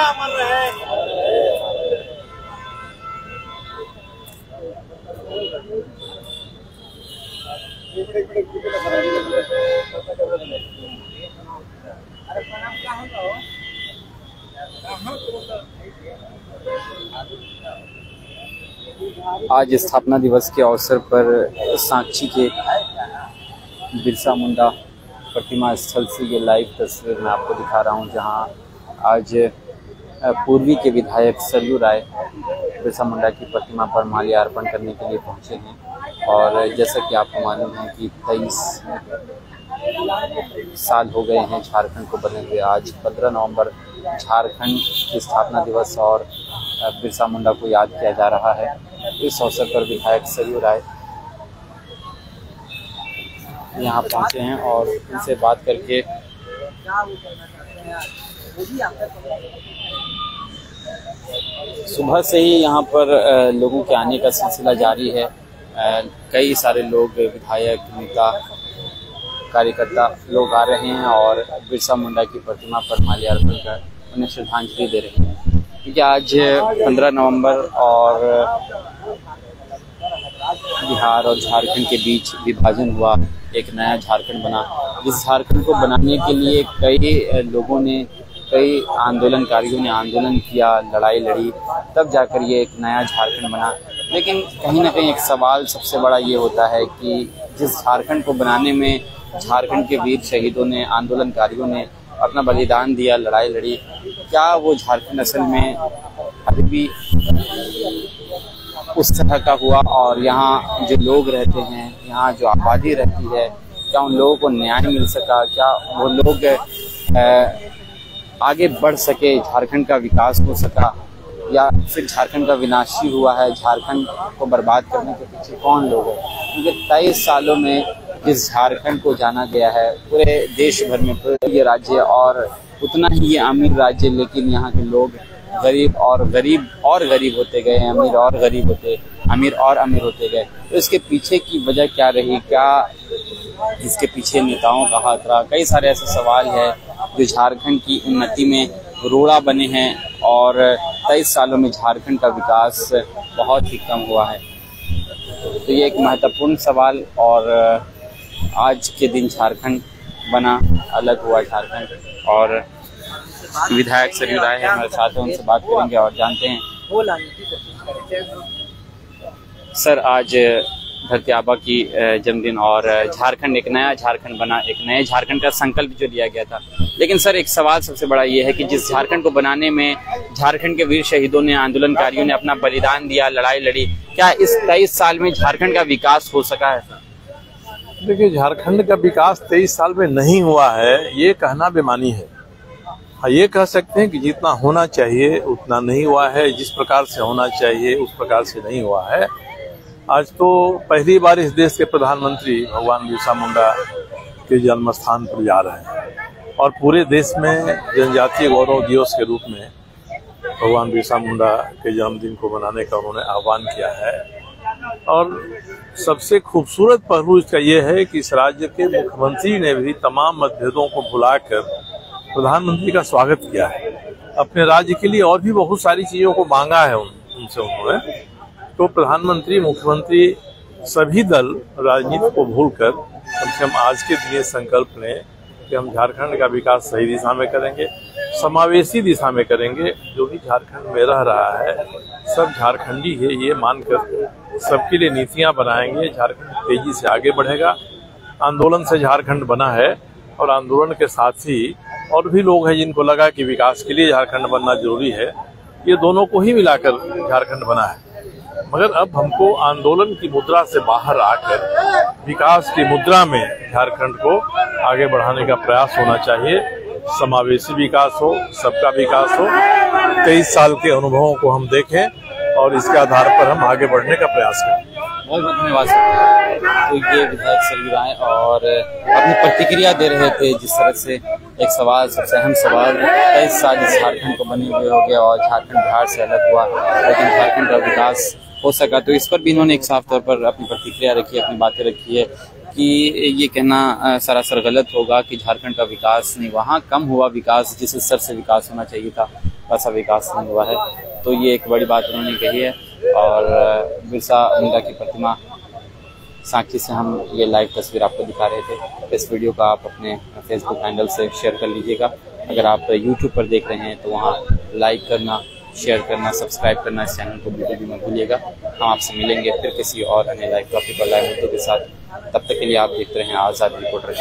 रहे। आज स्थापना दिवस के अवसर पर सांची के बिरसा मुंडा प्रतिमा स्थल से ये लाइव तस्वीर मैं आपको दिखा रहा हूँ, जहाँ आज पूर्वी के विधायक सरयू राय बिरसा मुंडा की प्रतिमा पर माल्यार्पण करने के लिए पहुँचे हैं। और जैसा कि आपको मालूम है कि तेईस साल हो गए हैं झारखंड को बने हुए। आज 15 नवंबर झारखंड की स्थापना दिवस और बिरसा मुंडा को याद किया जा रहा है। इस अवसर पर विधायक सरयू राय यहाँ पहुँचे हैं और उनसे बात करके सुबह से ही यहाँ पर लोगों के आने का सिलसिला जारी है। कई सारे लोग, विधायक, नेता, कार्यकर्ता लोग आ रहे हैं और बिरसा मुंडा की प्रतिमा पर माल्यार्पण कर उन्हें श्रद्धांजलि दे रहे हैं। क्योंकि आज 15 नवंबर और बिहार और झारखंड के बीच विभाजन हुआ, एक नया झारखंड बना। जिस झारखंड को बनाने के लिए कई लोगों ने कई आंदोलनकारियों ने आंदोलन किया, लड़ाई लड़ी, तब जाकर ये एक नया झारखंड बना। लेकिन कहीं ना कहीं एक सवाल सबसे बड़ा ये होता है कि जिस झारखंड को बनाने में झारखंड के वीर शहीदों ने, आंदोलनकारियों ने अपना बलिदान दिया, लड़ाई लड़ी, क्या वो झारखंड असल में अभी भी उस तरह का हुआ? और यहाँ जो लोग रहते हैं, यहाँ जो आबादी रहती है, क्या उन लोगों को न्याय मिल सका? क्या वो लोग आगे बढ़ सके, झारखंड का विकास हो सका, या फिर झारखंड का विनाशी हुआ है, झारखंड को बर्बाद करने के पीछे कौन लोग हैं? क्योंकि तेईस सालों में जिस झारखंड को जाना गया है, पूरे देश भर में ये राज्य और उतना ही ये अमीर राज्य, लेकिन यहाँ के लोग गरीब और गरीब और गरीब होते गए, अमीर और गरीब होते, अमीर और अमीर होते गए। तो इसके पीछे की वजह क्या रही? क्या इसके पीछे नेताओं का हाथ रहा? कई सारे ऐसे सवाल है जो झारखंड की उन्नति में रोड़ा बने हैं और तेईस सालों में झारखंड का विकास बहुत ही कम हुआ है। तो ये एक महत्वपूर्ण सवाल और आज के दिन झारखंड बना अलग हुआ झारखंड। और विधायक सरयू राय है हमारे साथ हैं उनसे बात करेंगे और जानते हैं। सर आज धरती आबा की जन्मदिन और झारखंड एक नया झारखंड बना, एक नए झारखंड का संकल्प जो लिया गया था। लेकिन सर, एक सवाल सबसे बड़ा ये है कि जिस झारखंड को बनाने में झारखंड के वीर शहीदों ने, आंदोलनकारियों ने अपना बलिदान दिया, लड़ाई लड़ी, क्या इस तेईस साल में झारखंड का विकास हो सका है? देखिए, झारखंड का विकास तेईस साल में नहीं हुआ है, ये कहना बेमानी है। हाँ ये कह सकते हैं कि जितना होना चाहिए, उतना नहीं हुआ है, जिस प्रकार से होना चाहिए, उस प्रकार से नहीं हुआ है। आज तो पहली बार इस देश के प्रधानमंत्री भगवान बिरसा मुंडा के जन्म स्थान पर जा रहे हैं। और पूरे देश में जनजातीय गौरव दिवस के रूप में भगवान बिरसा मुंडा के जन्मदिन को मनाने का उन्होंने आह्वान किया है। और सबसे खूबसूरत पहलू इसका यह है कि इस राज्य के मुख्यमंत्री ने भी तमाम मतभेदों को भुलाकर प्रधानमंत्री का स्वागत किया है। अपने राज्य के लिए और भी बहुत सारी चीज़ों को मांगा है उन, उनसे उन्होंने। तो प्रधानमंत्री, मुख्यमंत्री सभी दल राजनीति को भूलकर कम से कम आज के दिन संकल्प लें कि हम झारखंड का विकास सही दिशा में करेंगे, समावेशी दिशा में करेंगे, जो भी झारखंड में रह रहा है, सब झारखंडी है ये मानकर सबके लिए नीतियाँ बनाएँगे, झारखंड तेज़ी से आगे बढ़ेगा। आंदोलन से झारखंड बना है और आंदोलन के साथ ही और भी लोग हैं जिनको लगा कि विकास के लिए झारखंड बनना ज़रूरी है, ये दोनों को ही मिलाकर झारखंड बना है। मगर अब हमको आंदोलन की मुद्रा से बाहर आकर विकास की मुद्रा में झारखंड को आगे बढ़ाने का प्रयास होना चाहिए। समावेशी विकास हो, सबका विकास हो, तेईस साल के अनुभवों को हम देखें और इसके आधार पर हम आगे बढ़ने का प्रयास करें। बहुत बहुत धन्यवाद तो ये विधायक सरयू राय और अपनी प्रतिक्रिया दे रहे थे जिस तरह से एक सवाल, सबसे अहम सवाल तेईस साल झारखंड को बने हुए हो गया और झारखंड बिहार से अलग हुआ, लेकिन झारखंड का विकास हो सका। तो इस पर भी इन्होंने एक साफ़ तौर पर अपनी प्रतिक्रिया रखी है अपनी बातें रखी है कि ये कहना सरासर गलत होगा कि झारखंड का विकास नहीं, वहाँ कम हुआ विकास जिस स्तर से विकास होना चाहिए था, वैसा विकास नहीं हुआ है। तो ये एक बड़ी बात उन्होंने कही है और बिरसा मुंडा की प्रतिमा सांची से हम ये लाइव तस्वीर आपको दिखा रहे थे। इस वीडियो का आप अपने फेसबुक हैंडल से शेयर कर लीजिएगा। अगर आप यूट्यूब पर देख रहे हैं तो वहाँ लाइक करना शेयर करना सब्सक्राइब करना इस चैनल को बिल्कुल भी मत भूलिएगा। हम आपसे मिलेंगे फिर किसी और अन्य लाइव टॉपिक और लाइव मुद्दों के साथ। तब तक के लिए आप देखते रहें आज़ाद रिपोर्टर